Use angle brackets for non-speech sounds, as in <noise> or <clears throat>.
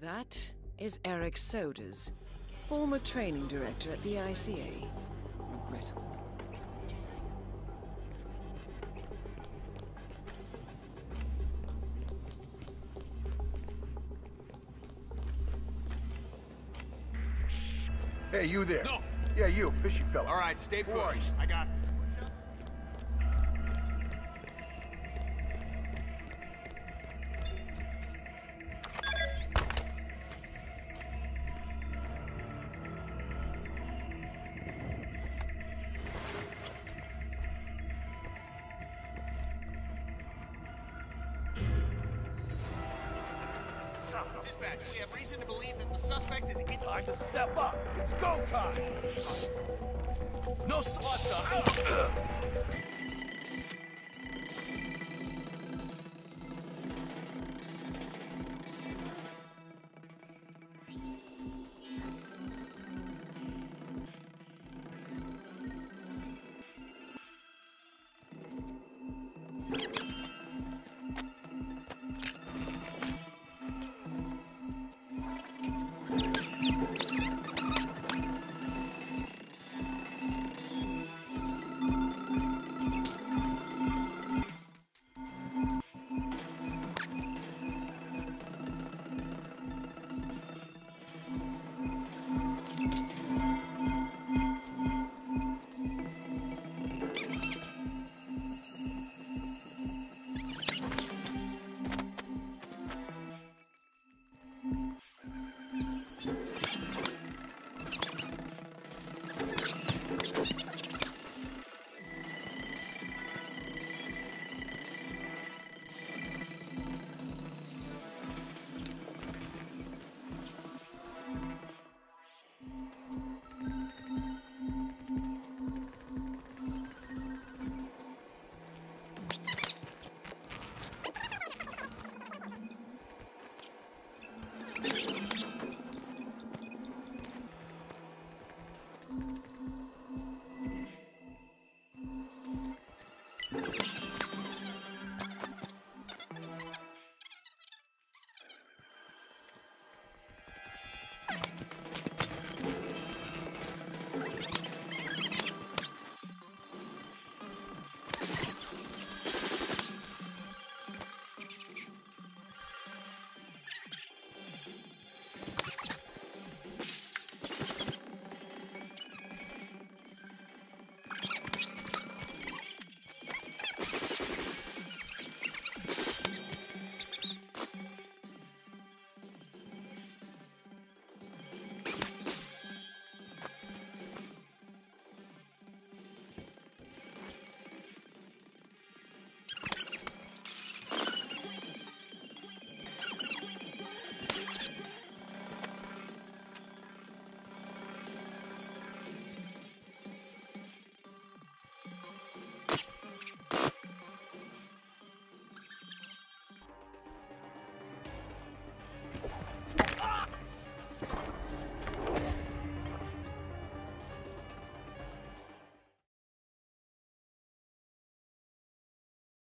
That is Erich Soders, former training director at the ICA. Regrettable. Hey, you there. No. Yeah, you, fishy fella. All right, stay put. I got. Dispatch, we have reason to believe that the suspect is in. Time to step up. It's go time. No what <clears throat> you